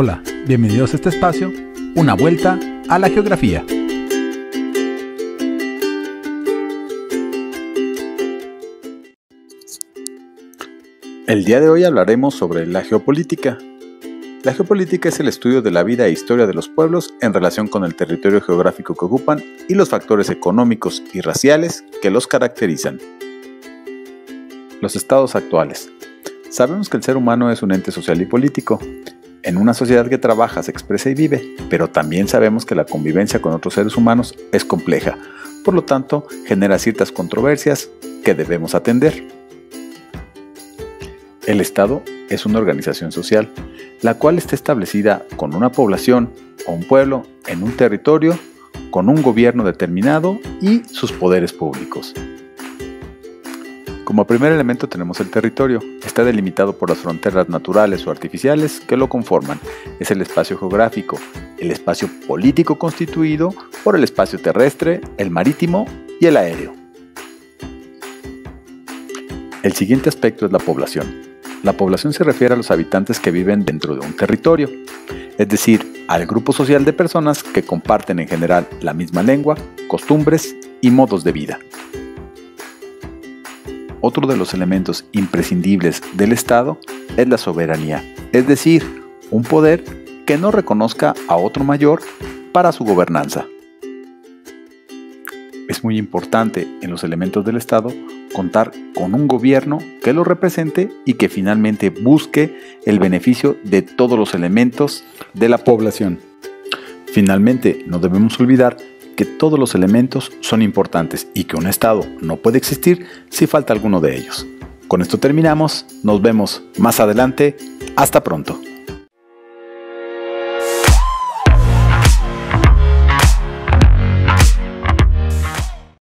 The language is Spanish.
Hola, bienvenidos a este espacio, una vuelta a la geografía. El día de hoy hablaremos sobre la geopolítica. La geopolítica es el estudio de la vida e historia de los pueblos en relación con el territorio geográfico que ocupan y los factores económicos y raciales que los caracterizan. Los estados actuales. Sabemos que el ser humano es un ente social y político. En una sociedad que trabaja, se expresa y vive, pero también sabemos que la convivencia con otros seres humanos es compleja, por lo tanto genera ciertas controversias que debemos atender. El Estado es una organización social, la cual está establecida con una población o un pueblo en un territorio, con un gobierno determinado y sus poderes públicos. Como primer elemento tenemos el territorio. Está delimitado por las fronteras naturales o artificiales que lo conforman. Es el espacio geográfico, el espacio político constituido por el espacio terrestre, el marítimo y el aéreo. El siguiente aspecto es la población. La población se refiere a los habitantes que viven dentro de un territorio, es decir, al grupo social de personas que comparten en general la misma lengua, costumbres y modos de vida. Otro de los elementos imprescindibles del Estado es la soberanía, es decir, un poder que no reconozca a otro mayor para su gobernanza. Es muy importante en los elementos del Estado contar con un gobierno que lo represente y que finalmente busque el beneficio de todos los elementos de la población. Finalmente, no debemos olvidar que todos los elementos son importantes y que un Estado no puede existir si falta alguno de ellos. Con esto terminamos, nos vemos más adelante, hasta pronto.